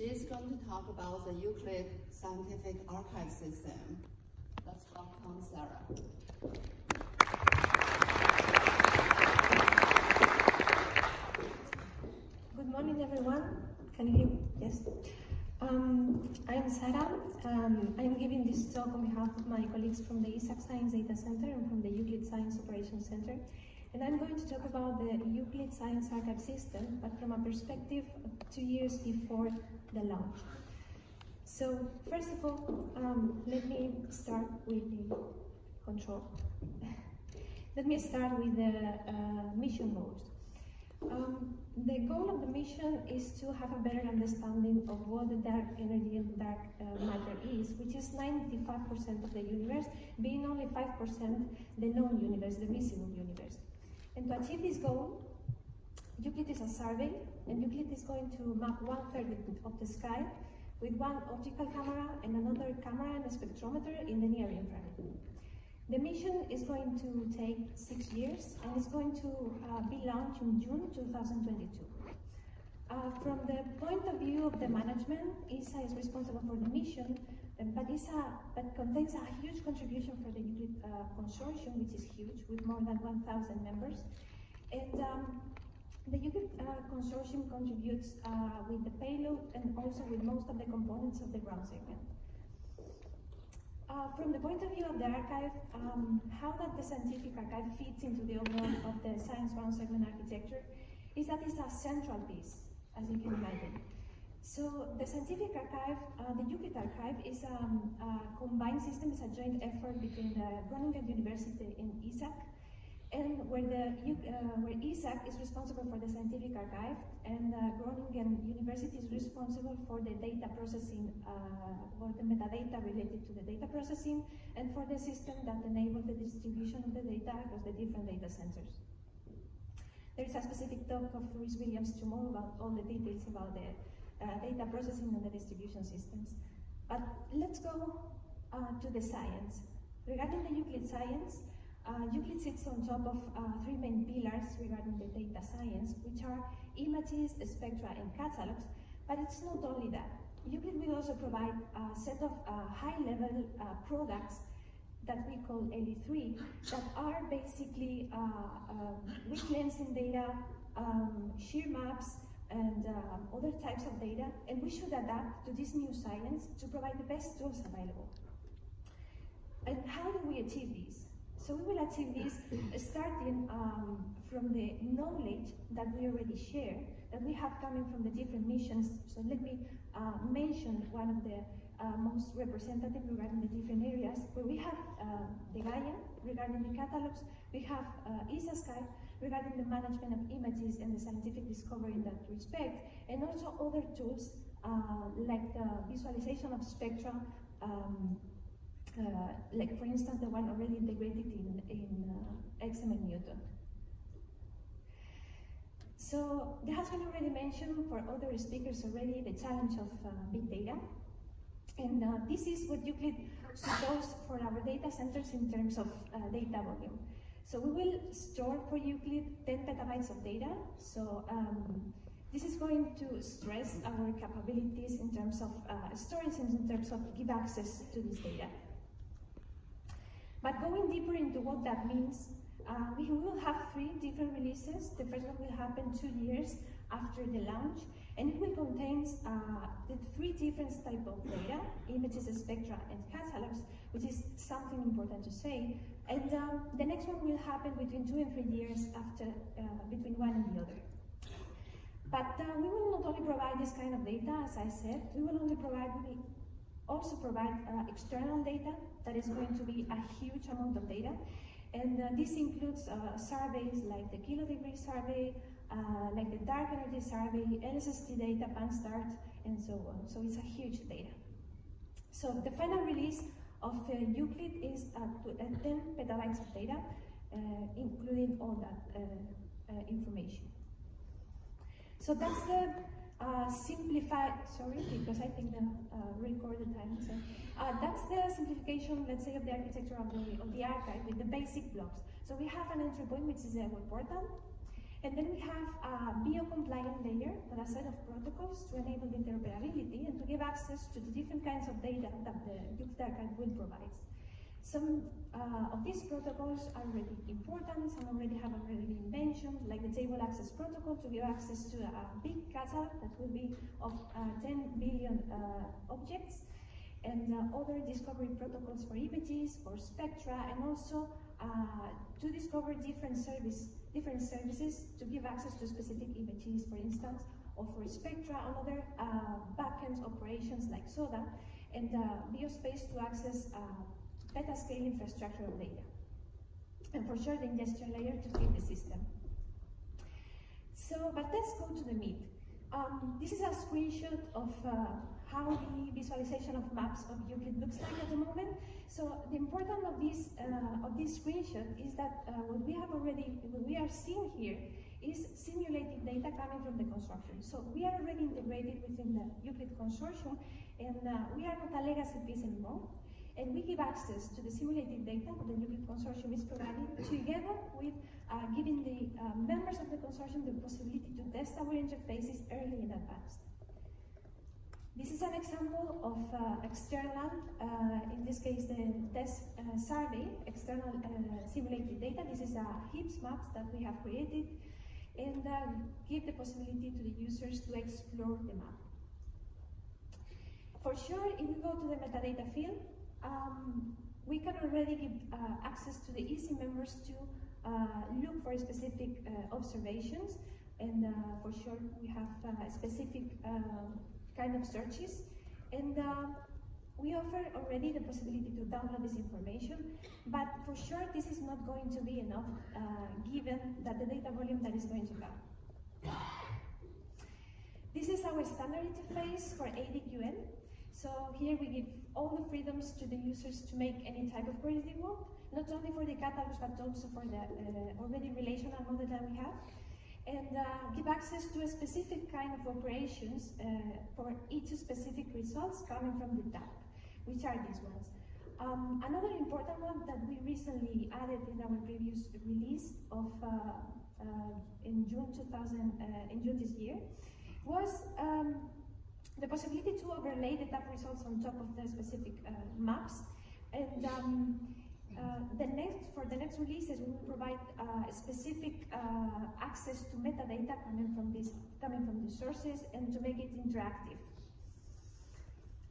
She's going to talk about the Euclid Scientific Archive System. Let's welcome Sara. Good morning, everyone. Can you hear me? Yes. Um, I'm Sara. Um, I'm giving this talk on behalf of my colleagues from the ESAC Science Data Center and from the Euclid Science Operations Center. And I'm going to talk about the Euclid Science Archive System, but from a perspective of two years before the launch. So, first of all, um, let me start with the control. let me start with the uh, mission goals. Um, the goal of the mission is to have a better understanding of what the dark energy and dark uh, matter is, which is 95% of the universe, being only 5% the known universe, the visible universe. And to achieve this goal, Euclid is a survey, and Euclid is going to map one third of the sky with one optical camera and another camera and a spectrometer in the near infrared. The mission is going to take six years and it's going to uh, be launched in June 2022. Uh, from the point of view of the management, ESA is responsible for the mission, but ESA but contains a huge contribution for the Euclid uh, consortium, which is huge, with more than 1,000 members. And um, the Euclid uh, consortium contributes uh, with the payload and also with most of the components of the ground segment. Uh, from the point of view of the archive, um, how that the scientific archive fits into the overall of the science ground segment architecture is that it's a central piece, as you can imagine. So the scientific archive, uh, the Euclid archive, is um, a combined system, it's a joint effort between the Groningen University and ESAC, and where the uh, where ESAC is responsible for the scientific archive, and uh, Groningen University is responsible for the data processing, uh, or the metadata related to the data processing, and for the system that enables the distribution of the data across the different data centers. There is a specific talk of Rhys Williams tomorrow about all the details about the data processing and the distribution systems. But let's go uh, to the science. Regarding the Euclid science, uh, Euclid sits on top of uh, three main pillars regarding the data science, which are images, spectra, and catalogs. But it's not only that. Euclid will also provide a set of uh, high-level uh, products that we call LE3 that are basically uh, um, weak lensing data, um, shear maps, and um, other types of data, and we should adapt to this new science to provide the best tools available. And how do we achieve this? So we will achieve this starting um, from the knowledge that we already share, that we have coming from the different missions. So let me uh, mention one of the uh, most representative regarding the different areas, where we have uh, the Gaia regarding the catalogs, we have uh, ESA regarding the management of images and the scientific discovery in that respect, and also other tools uh, like the visualization of spectra, um, uh, like for instance the one already integrated in, in uh, Newton. So there has been already mentioned for other speakers already the challenge of uh, big data. And uh, this is what Euclid supports for our data centers in terms of uh, data volume. So we will store for Euclid 10 petabytes of data. So um, this is going to stress our capabilities in terms of uh, storage and in terms of give access to this data. But going deeper into what that means, uh, we will have three different releases. The first one will happen two years after the launch, and it will contain uh, the three different type of data, images, spectra, and catalogs, which is something important to say. And um, the next one will happen between two and three years after, uh, between one and the other. But uh, we will not only provide this kind of data, as I said, we will only provide, we also provide uh, external data that is going to be a huge amount of data. And uh, this includes uh, surveys like the kilodegree survey, uh, like the dark energy survey, LSST data, PanSTARRS, and so on. So it's a huge data. So the final release of uh, Euclid is uh, 10 petabytes of data, including all that information. So that's the uh, simplified, sorry, because I think the uh, recorded time. So, uh, that's the simplification, let's say, of the architecture of the, of the archive with the basic blocks. So we have an entry point, which is a web portal, and then we have a VO-compliant layer, or a set of protocols to enable interoperability, and to give access to the different kinds of data that the Euclid Archive will provide. Some uh, of these protocols are already important, some already have already been mentioned, like the table access protocol to give access to a big catalog that will be of uh, 10 billion uh, objects, and uh, other discovery protocols for images, for spectra, and also uh, to discover different service, different services to give access to specific images, for instance, or for spectra and other uh, backend operations like SODA, and VOSpace to access petascale infrastructure of data. And for sure, the ingestion layer to feed the system. So, but let's go to the meat. Um, this is a screenshot of uh, how the visualization of maps of Euclid looks like at the moment. So the importance of this uh, of this screenshot is that uh, what we have already, what we are seeing here is simulated data coming from the consortium. So we are already integrated within the Euclid consortium, and uh, we are not a legacy piece anymore. And we give access to the simulated data that the Euclid Consortium is providing together with uh, giving the uh, members of the consortium the possibility to test our interfaces early in advance. This is an example of uh, external, uh, in this case the test uh, survey, external uh, simulated data. This is a HIPS maps that we have created and give the possibility to the users to explore the map. For sure, if we go to the metadata field, um, we can already give uh, access to the EC members to uh, look for specific uh, observations and uh, for sure we have uh, specific kind of searches and we offer already the possibility to download this information, but for sure this is not going to be enough given that the data volume that is going to come. This is our standard interface for ADQL. So here we give all the freedoms to the users to make any type of queries they want, not only for the catalogs, but also for the uh, already relational model that we have, and uh, give access to a specific kind of operations uh, for each specific results coming from the TAP, which are these ones. Um, another important one that we recently added in our previous release of uh, uh, in June 2000, uh, in June this year, was um, the possibility to overlay the TAP results on top of the specific uh, maps. And um, uh, the next, for the next releases, we will provide uh, specific uh, access to metadata coming from this, coming from the sources, and to make it interactive.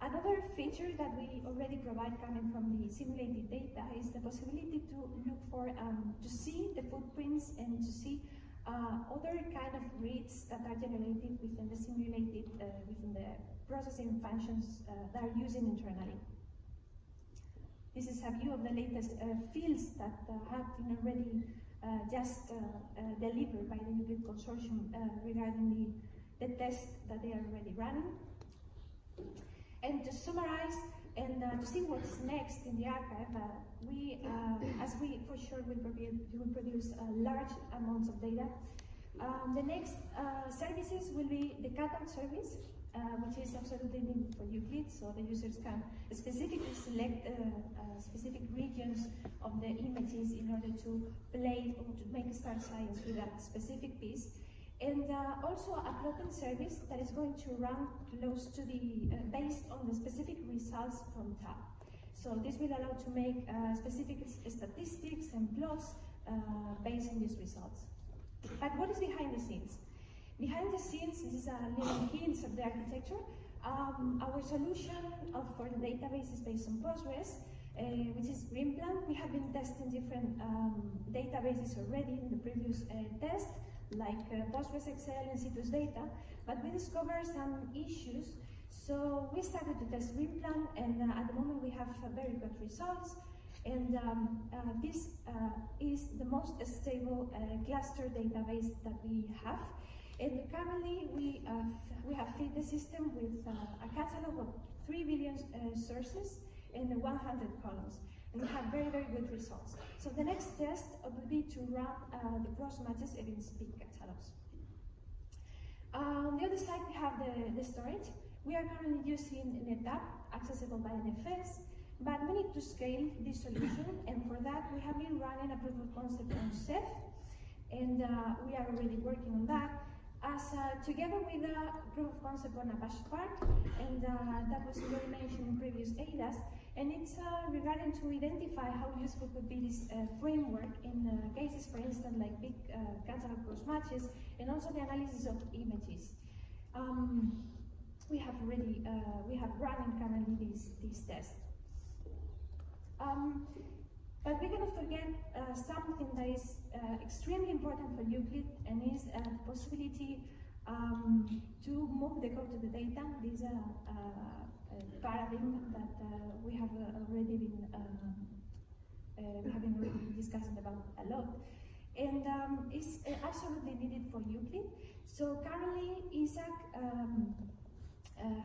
Another feature that we already provide coming from the simulated data is the possibility to look for, um, to see the footprints and to see uh, other kind of reads that are generated within the simulated, uh, within the processing functions uh, that are used internally. This is a view of the latest uh, fields that uh, have been already uh, just delivered by the Euclid Consortium regarding the, the test that they are already running. And to summarize, and uh, to see what's next in the archive, uh, we, uh, as we for sure will produce, will produce large amounts of data. Um, the next uh, services will be the catalog service, uh, which is absolutely needed for Euclid, so the users can specifically select uh, specific regions of the images in order to play or to make a star science with a specific piece and uh, also a plotting service that is going to run close to the, uh, based on the specific results from TAP. So this will allow to make uh, specific statistics and plots uh, based on these results. But what is behind the scenes? Behind the scenes, this is a little hint of the architecture. Um, our solution of, for the database is based on Postgres, uh, which is Greenplum. We have been testing different um, databases already in the previous uh, test like uh, PostgreSQL and Citus Data, but we discovered some issues. So we started to test Greenplum, and uh, at the moment we have uh, very good results. And um, uh, this uh, is the most stable cluster database that we have. And currently we, we have fed the system with a catalog of 3 billion sources and 100 columns and we have very, very good results. So the next test would be to run uh, the cross matches against big catalogs. Uh, on the other side, we have the, the storage. We are currently using NetApp, accessible by NFS, but we need to scale this solution, and for that, we have been running a proof of concept on Ceph, and uh, we are already working on that. As uh, together with a proof of concept on Apache Spark, and uh, that was already mentioned in previous ADASS, and it's uh, regarding to identify how useful could be this uh, framework in cases, for instance, like big catalog cross matches, and also the analysis of images. Um, we have already, we have running currently these, these tests. Um, but we cannot forget uh, something that is uh, extremely important for Euclid and is uh, the possibility um, to move the code to the data. This is a, a, paradigm that uh, we have uh, already been um, uh, we have been discussing about a lot. And um, it's absolutely needed for Euclid. So currently, ESAC um,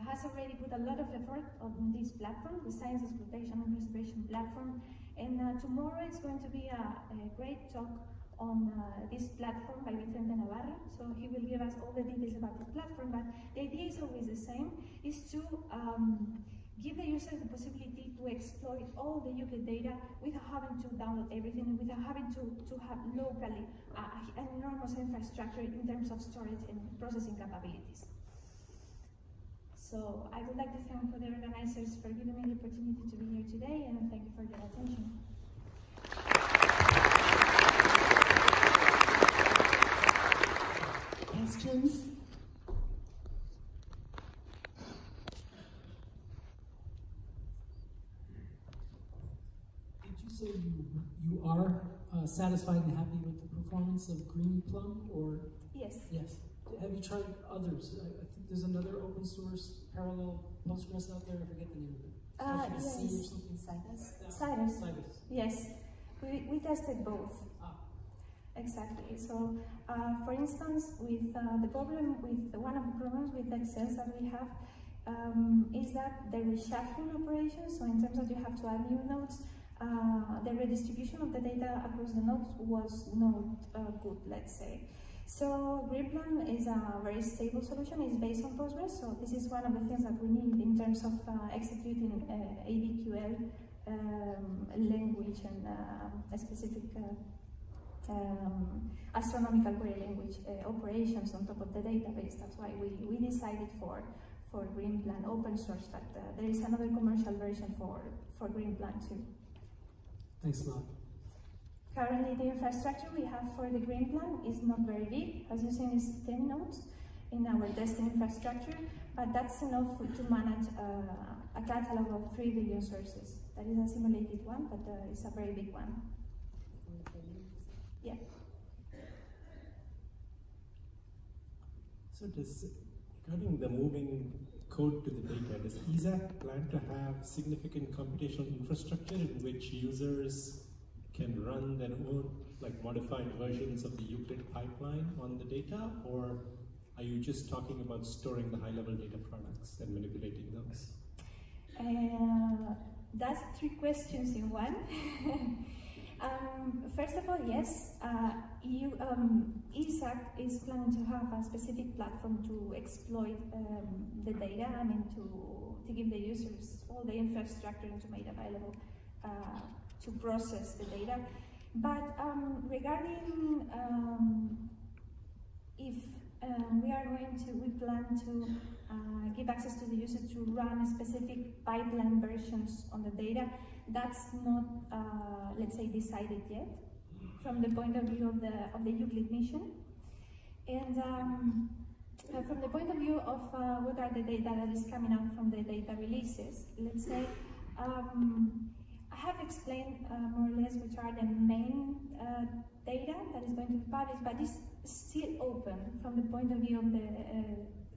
has already put a lot of effort on this platform, the Science Exploitation and Preservation platform, and uh, tomorrow is going to be a, a great talk on uh, this platform by Vicente Navarro. So he will give us all the details about the platform, but the idea is always the same, is to um, give the user the possibility to exploit all the UK data without having to download everything, without having to, to have locally uh, an enormous infrastructure in terms of storage and processing capabilities. So I would like to thank the organizers for giving me the opportunity to be here today and thank you for your attention. Questions? Did you say you, you are uh, satisfied and happy with the performance of Greenplum or? Yes. Yes. Have you tried others? I, I think there's another open source parallel Postgres out there. I forget the name of it. Uh, yes. C or something. Citus? Citus. Citus. Yes. We, we tested both. Ah. Exactly. So, uh, for instance, with uh, the problem with one of the problems with Excel that we have um, is that the reshuffling operation. So, in terms of you have to add new nodes, uh, the redistribution of the data across the nodes was not uh, good. Let's say. So Greenplum is a very stable solution. It's based on Postgres. So this is one of the things that we need in terms of uh, executing uh, um, language and uh, a specific uh, um, astronomical query language uh, operations on top of the database. That's why we, we decided for for Greenplum open source, but uh, there is another commercial version for, for Greenplum too. Thanks a lot. Currently, the infrastructure we have for the Greenplum is not very big. As you see, it's 10 nodes in our testing infrastructure, but that's enough to manage uh, a catalog of 3 billion sources. That is a simulated one, but uh, it's a very big one. Yeah. So does, regarding the moving code to the data, does ESAC plan to have significant computational infrastructure in which users can run their own like modified versions of the Euclid pipeline on the data, or are you just talking about storing the high-level data products and manipulating those? Uh, that's three questions in one. um, first of all, yes, uh, you, um, ESAC is planning to have a specific platform to exploit um, the data, I mean, to, to give the users all the infrastructure and to make it available uh, to process the data. But um, regarding um, if um, we are going to, we plan to uh, give access to the user to run specific pipeline versions on the data, that's not, uh, let's say, decided yet from the point of view of the, of the Euclid mission. And um, uh, from the point of view of uh, what are the data that is coming out from the data releases, let's say, um, I have explained uh, more or less which are the main uh, data that is going to be published, but it's still open from the point of view of the uh,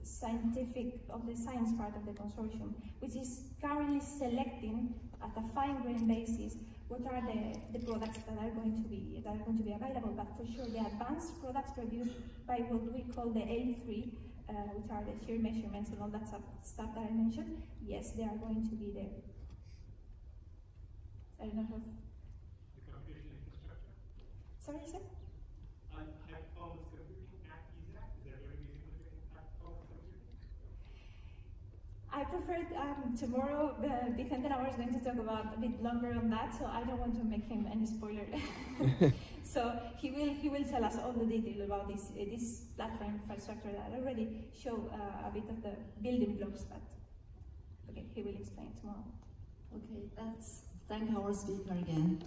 scientific, of the science part of the consortium, which is currently selecting at a fine-grained basis what are the, the products that are going to be that are going to be available. But for sure, the advanced products produced by what we call the A3, uh, which are the shear measurements and all that stuff that I mentioned, yes, they are going to be there. I don't know how. The computational infrastructure? Sorry, sir? On high performance computing at ESAC, is there going to be significant high performance computing? I prefer um, tomorrow, the Vicente Navarro is going to talk about a bit longer on that, so I don't want to make him any spoiler. so he will he will tell us all the detail about this uh, this platform infrastructure that I already show uh, a bit of the building blocks, but okay, he will explain tomorrow. Okay, let's thank our speaker again.